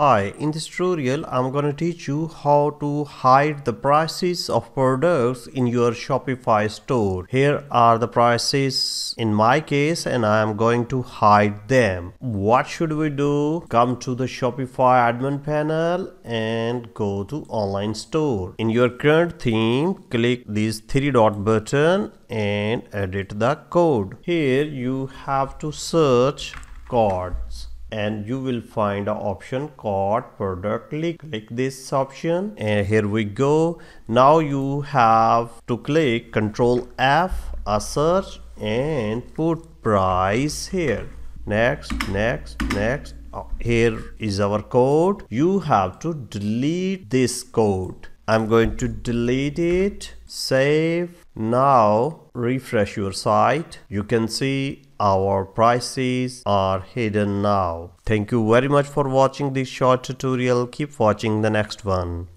Hi, in this tutorial I'm going to teach you how to hide the prices of products in your Shopify store. Here are the prices in my case and I am going to hide them. What should we do? Come to the Shopify admin panel and go to online store. In your current theme, click this three dot button and edit the code. Here you have to search cards and you will find a option called product link click this option and here we go. Now you have to click control f a search and put price here. Next next next. Uh, here is our code. You have to delete this code i'm going to delete it. Save. Now refresh your site. You can see our prices are hidden now. Thank you very much for watching this short tutorial. Keep watching the next one